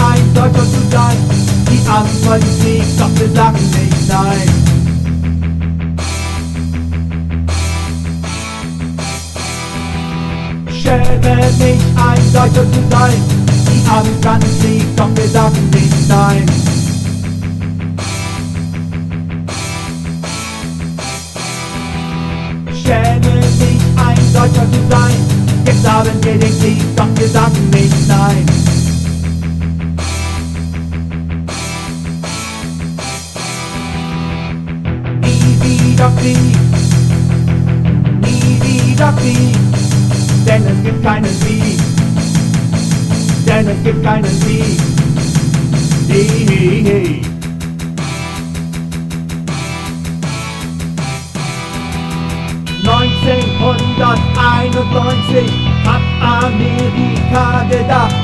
ein Deutscher zu sein. Die Amis wollten Krieg, doch wir sagen nicht nein. Schäme mich ein Deutscher zu sein. Die Amis können Krieg, doch wir sagen nicht nein. Schäme mich ein Deutscher zu sein. Jetzt haben wir den Krieg, doch wir sagen nicht nein. Es gibt keinen Sieg. Hey, hey, hey. ...1991 hat Amerika gedacht,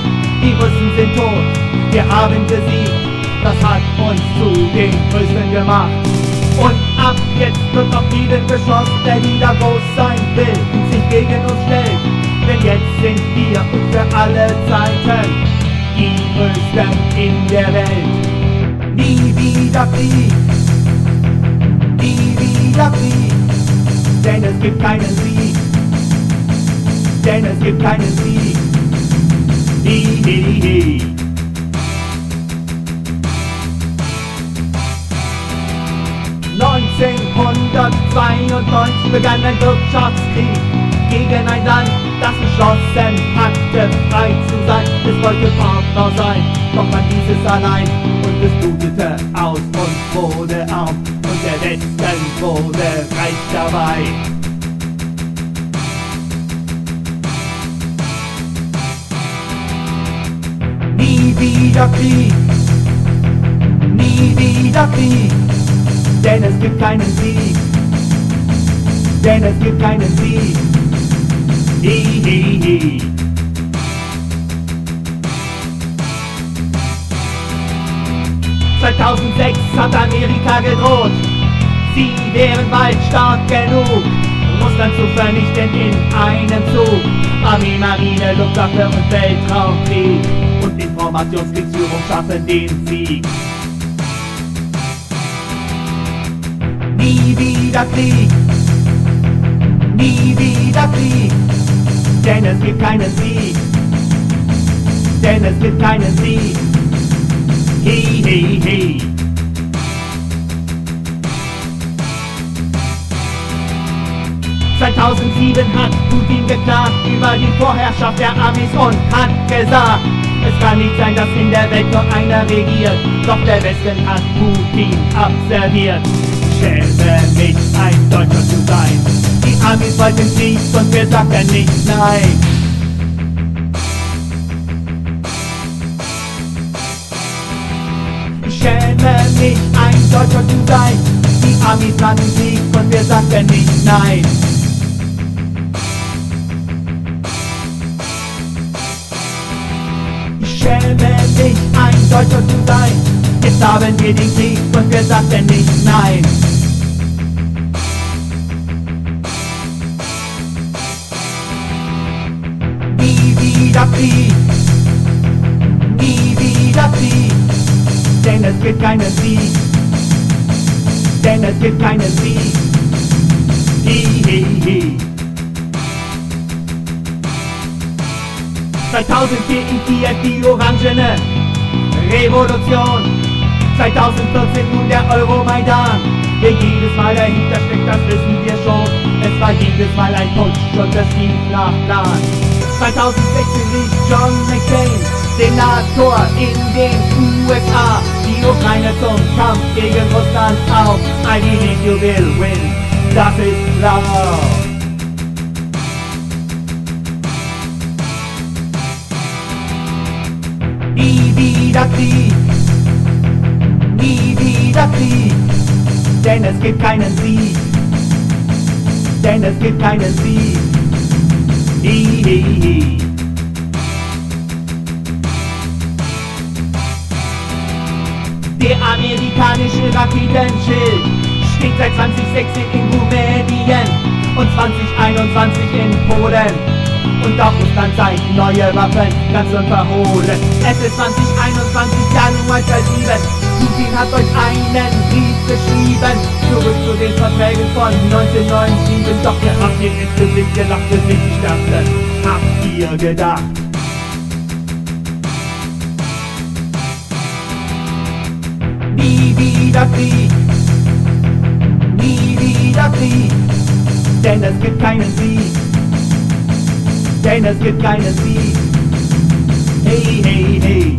die Russen sind tot, wir haben gesiegt, das hat uns zu den Größten gemacht. Und ab jetzt wird auf jeden geschossen, der wieder groß sein will sich gegen uns stellt. Sind wir und für alle Zeiten die Größten in der Welt. Nie wieder Krieg, nie wieder Krieg, denn es gibt keinen Sieg, denn es gibt keinen Sieg. Hi, hi, hi. ...1992 begann ein Wirtschaftskrieg doch man ließ es allein und es blutete aus und wurde arm und der Westen wurde reich dabei. Nie wieder Krieg, nie wieder Krieg, denn es gibt keinen Sieg, denn es gibt keinen Sieg. Hi, hi, hi. ...2006 hat Amerika gedroht, sie wären bald stark genug, Russland zu vernichten in einem Zug. Armee, Marine, Luftwaffe und Weltraumkrieg und Informationskriegsführung schaffen den Sieg. Nie wieder Krieg, nie wieder Krieg, denn es gibt keinen Sieg, denn es gibt keinen Sieg. Hi, hi. ...2007 hat Putin geklagt über die Vorherrschaft der Amis und hat gesagt, es kann nicht sein, dass in der Welt nur einer regiert, doch der Westen hat Putin abserviert. Schäme mich, ein Deutscher zu sein. Die Amis wollten Krieg und wir sagten nicht nein. Deutscher zu sein. Die Amis hatten Krieg und wir sagten nicht nein. Ich schäme mich, ein Deutscher zu sein. Jetzt haben wir den Krieg und wir sagten nicht nein. Nie wieder Krieg, nie wieder Krieg, denn es gibt keinen Sieg, denn es gibt keinen Sieg. Hi, hi, hi. 2004 in Kiew die orangene Revolution. 2014 nun der Euromaidan. Wer jedes Mal dahinter steckt, das wissen wir schon. Es war jedes Mal ein Putsch und es lief nach Plan. 2016 rief John McCain, Senator in den USA, Ukraine zum Kampf gegen Russland auf. I believe you will win, das ist klar. Nie wieder Krieg, nie wieder Krieg, denn es gibt keinen Sieg, denn es gibt keinen Sieg. Hi, hi, hi. Raketenschild steht seit 2016 in Rumänien und 2021 in Polen. Und auch Russland neue Waffen, ganz unverhohlen. Es ist 2021, Januar 2007. Putin hat euch einen Brief geschrieben. Zurück zu den Verträgen von 1997. Doch ihr habt ihr ins Gesicht gelacht, nicht die Stärksten. Habt ihr gedacht? Wieder Krieg. Nie wieder Krieg. Denn es gibt keinen Sieg. Denn es gibt keinen Sieg. Hey, hey, hey.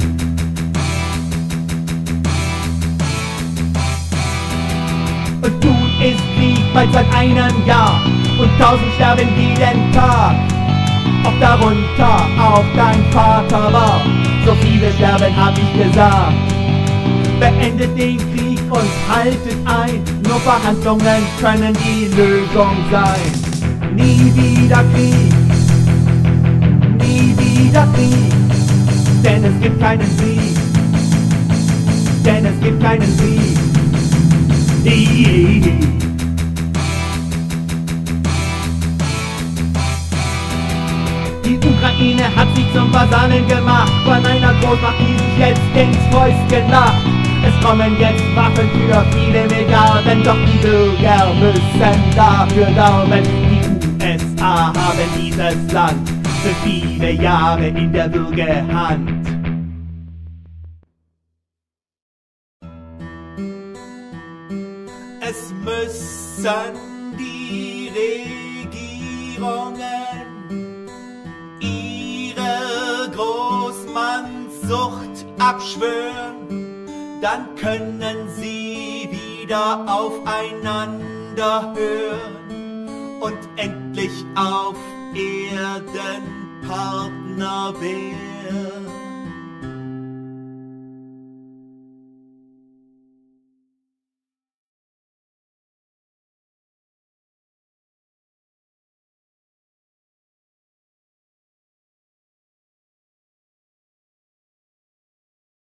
Und nun ist Krieg bald seit einem Jahr. Und tausend sterben jeden Tag. Auch darunter auch dein Vater war. So viele sterben, hab ich gesagt. Beendet den Krieg und haltet ein. Nur Verhandlungen können die Lösung sein. Nie wieder Krieg. Nie wieder Krieg. Denn es gibt keinen Sieg. Denn es gibt keinen Sieg. Die Ukraine hat sich zum Vasallen gemacht, von einer Großmacht, die sich jetzt ins Fäustchen lacht. Es kommen jetzt Waffen für viele Milliarden, doch die Bürger müssen dafür glauben. Die USA haben dieses Land für viele Jahre in der Bürgerhand. Es müssen die Regierungen ihre Großmannssucht abschwören, dann können sie wieder aufeinander hören und endlich auf Erden Partner werden.